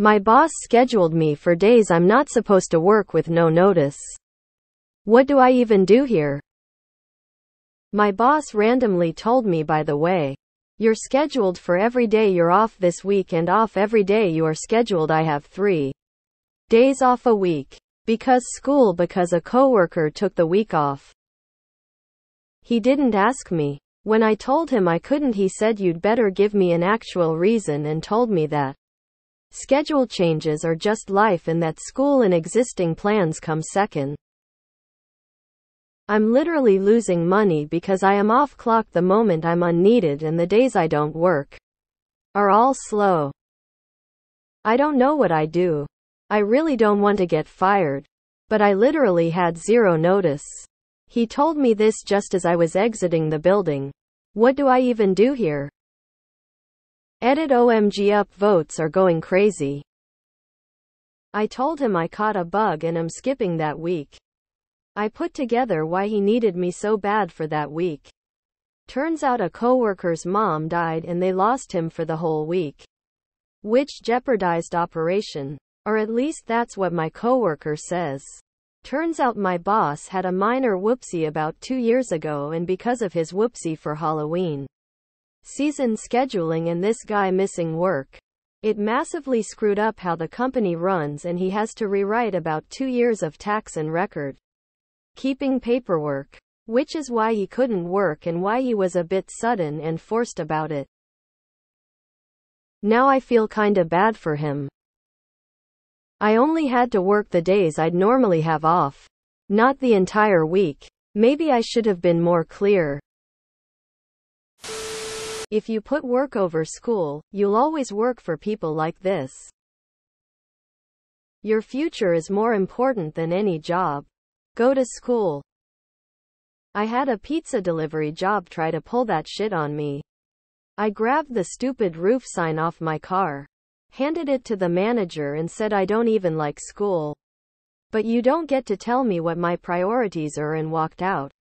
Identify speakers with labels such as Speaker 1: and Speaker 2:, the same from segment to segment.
Speaker 1: My boss scheduled me for days I'm not supposed to work with no notice. What do I even do here? My boss randomly told me by the way. You're scheduled for every day you're off this week and off every day you are scheduled. I have three days off a week. Because school because a coworker took the week off. He didn't ask me. When I told him I couldn't he said you'd better give me an actual reason and told me that schedule changes are just life and that school and existing plans come second. I'm literally losing money because I am off clock the moment I'm unneeded and the days I don't work are all slow. I don't know what I do. I really don't want to get fired. But I literally had zero notice. He told me this just as I was exiting the building. What do I even do here? Edit OMG up votes are going crazy. I told him I caught a bug and am skipping that week. I put together why he needed me so bad for that week. Turns out a coworker's mom died and they lost him for the whole week. Which jeopardized operation. Or at least that's what my coworker says. Turns out my boss had a minor whoopsie about two years ago and because of his whoopsie for Halloween season scheduling and this guy missing work, it massively screwed up how the company runs and he has to rewrite about two years of tax and record keeping paperwork. Which is why he couldn't work and why he was a bit sudden and forced about it. Now I feel kinda bad for him. I only had to work the days I'd normally have off. Not the entire week. Maybe I should have been more clear. If you put work over school, you'll always work for people like this. Your future is more important than any job. Go to school. I had a pizza delivery job try to pull that shit on me. I grabbed the stupid roof sign off my car handed it to the manager and said I don't even like school. But you don't get to tell me what my priorities are and walked out.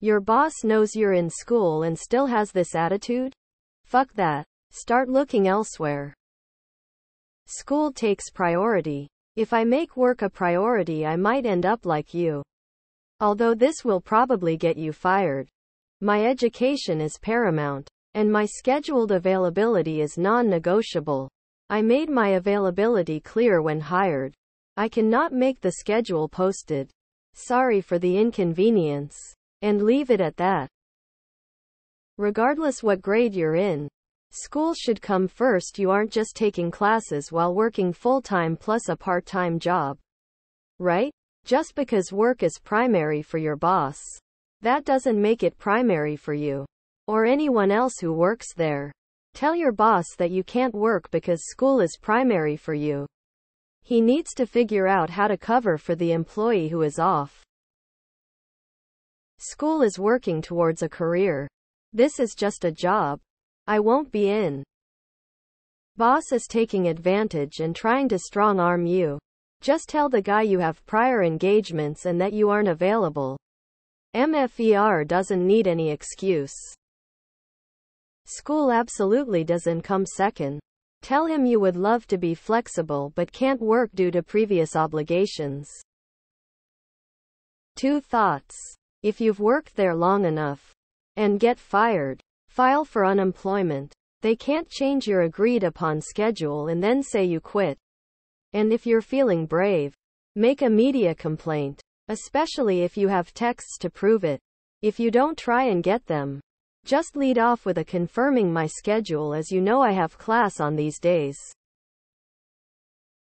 Speaker 1: Your boss knows you're in school and still has this attitude? Fuck that. Start looking elsewhere. School takes priority. If I make work a priority, I might end up like you. Although this will probably get you fired. My education is paramount and my scheduled availability is non-negotiable. I made my availability clear when hired. I cannot make the schedule posted. Sorry for the inconvenience. And leave it at that. Regardless what grade you're in, school should come first. You aren't just taking classes while working full-time plus a part-time job. Right? Just because work is primary for your boss. That doesn't make it primary for you or anyone else who works there. Tell your boss that you can't work because school is primary for you. He needs to figure out how to cover for the employee who is off. School is working towards a career. This is just a job. I won't be in. Boss is taking advantage and trying to strong arm you. Just tell the guy you have prior engagements and that you aren't available. MFER doesn't need any excuse. School absolutely doesn't come second. Tell him you would love to be flexible but can't work due to previous obligations. Two thoughts. If you've worked there long enough and get fired, file for unemployment. They can't change your agreed upon schedule and then say you quit. And if you're feeling brave, make a media complaint, especially if you have texts to prove it. If you don't try and get them, just lead off with a confirming my schedule as you know I have class on these days.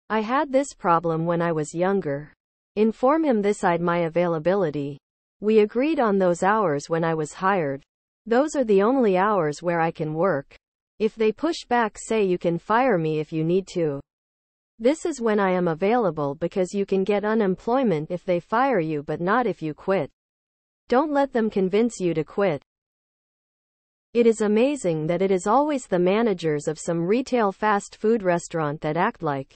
Speaker 1: I had this problem when I was younger. Inform him this I'd my availability. We agreed on those hours when I was hired. Those are the only hours where I can work. If they push back, say you can fire me if you need to. This is when I am available because you can get unemployment if they fire you but not if you quit. Don't let them convince you to quit. It is amazing that it is always the managers of some retail fast food restaurant that act like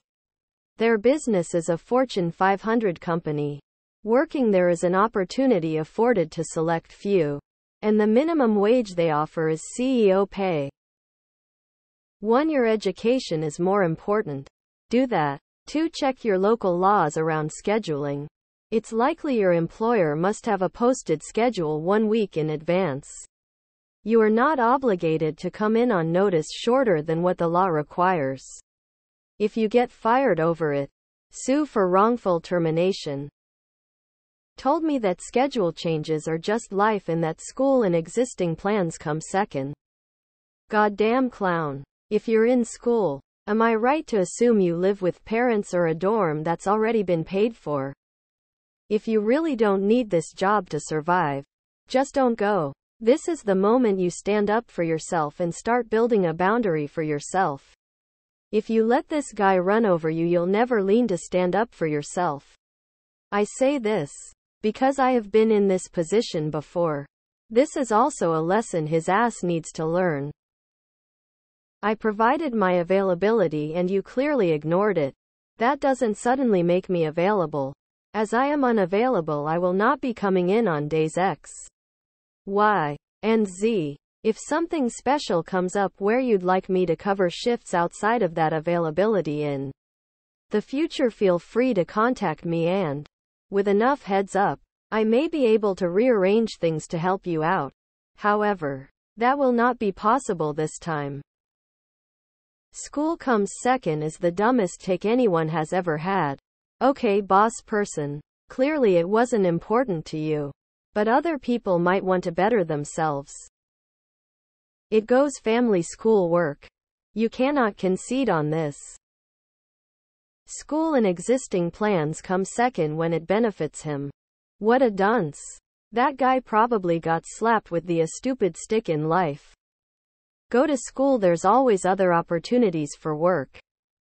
Speaker 1: their business is a Fortune 500 company. Working there is an opportunity afforded to select few, and the minimum wage they offer is CEO pay. 1. Your education is more important. Do that. 2. Check your local laws around scheduling. It's likely your employer must have a posted schedule one week in advance. You are not obligated to come in on notice shorter than what the law requires. If you get fired over it, sue for wrongful termination. Told me that schedule changes are just life and that school and existing plans come second. Goddamn clown. If you're in school, am I right to assume you live with parents or a dorm that's already been paid for? If you really don't need this job to survive, just don't go. This is the moment you stand up for yourself and start building a boundary for yourself. If you let this guy run over you, you'll never lean to stand up for yourself. I say this because I have been in this position before. This is also a lesson his ass needs to learn. I provided my availability and you clearly ignored it. That doesn't suddenly make me available. As I am unavailable, I will not be coming in on days X, Y, and Z. If something special comes up where you'd like me to cover shifts outside of that availability in the future, feel free to contact me and, with enough heads up, I may be able to rearrange things to help you out. However, that will not be possible this time. School comes second is the dumbest take anyone has ever had. Okay, boss person. Clearly it wasn't important to you. But other people might want to better themselves. It goes family school work. You cannot concede on this. School and existing plans come second when it benefits him. What a dunce. That guy probably got slapped with the a stupid stick in life. Go to school, there's always other opportunities for work.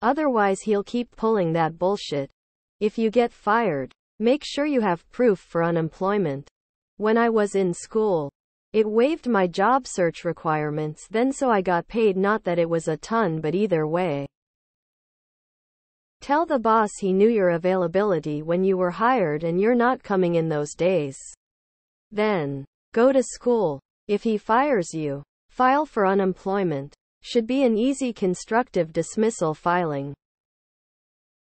Speaker 1: Otherwise, he'll keep pulling that bullshit. If you get fired, make sure you have proof for unemployment. When I was in school, it waived my job search requirements then so I got paid not that it was a ton but either way. Tell the boss he knew your availability when you were hired and you're not coming in those days. Then, go to school. If he fires you, file for unemployment. Should be an easy constructive dismissal filing.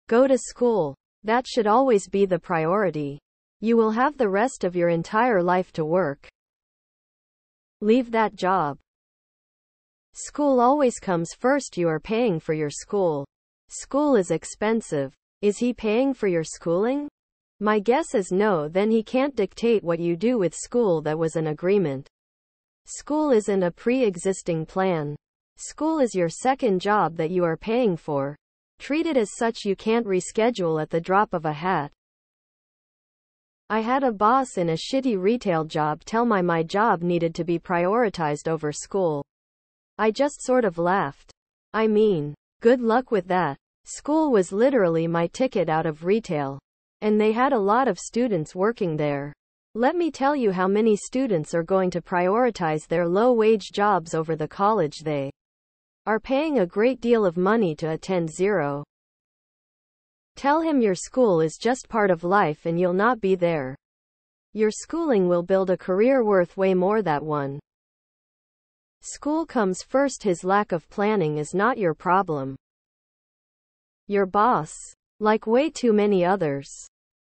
Speaker 1: Go to school. That should always be the priority. You will have the rest of your entire life to work. Leave that job. School always comes first. You are paying for your school. School is expensive. Is he paying for your schooling? My guess is no, then he can't dictate what you do with school. That was an agreement. School isn't a pre existing plan. School is your second job that you are paying for. Treat it as such, you can't reschedule at the drop of a hat. I had a boss in a shitty retail job tell my my job needed to be prioritized over school. I just sort of laughed. I mean, good luck with that. School was literally my ticket out of retail. And they had a lot of students working there. Let me tell you how many students are going to prioritize their low wage jobs over the college they are paying a great deal of money to attend zero. Tell him your school is just part of life and you'll not be there. Your schooling will build a career worth way more that one. School comes first his lack of planning is not your problem. Your boss, like way too many others,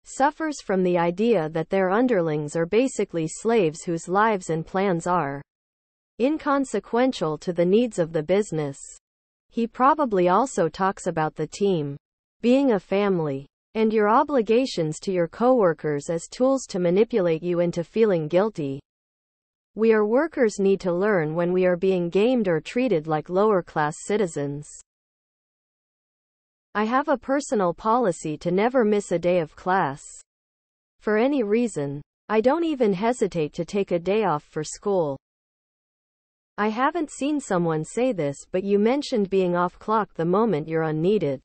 Speaker 1: suffers from the idea that their underlings are basically slaves whose lives and plans are inconsequential to the needs of the business. He probably also talks about the team being a family, and your obligations to your coworkers as tools to manipulate you into feeling guilty. We are workers need to learn when we are being gamed or treated like lower class citizens. I have a personal policy to never miss a day of class. For any reason, I don't even hesitate to take a day off for school. I haven't seen someone say this, but you mentioned being off clock the moment you're unneeded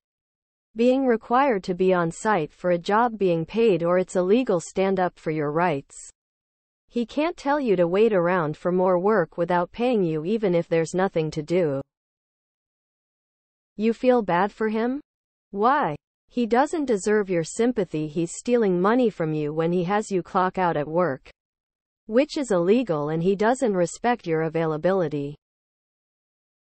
Speaker 1: being required to be on site for a job being paid or it's illegal stand up for your rights. He can't tell you to wait around for more work without paying you even if there's nothing to do. You feel bad for him? Why? He doesn't deserve your sympathy. He's stealing money from you when he has you clock out at work, which is illegal, and he doesn't respect your availability.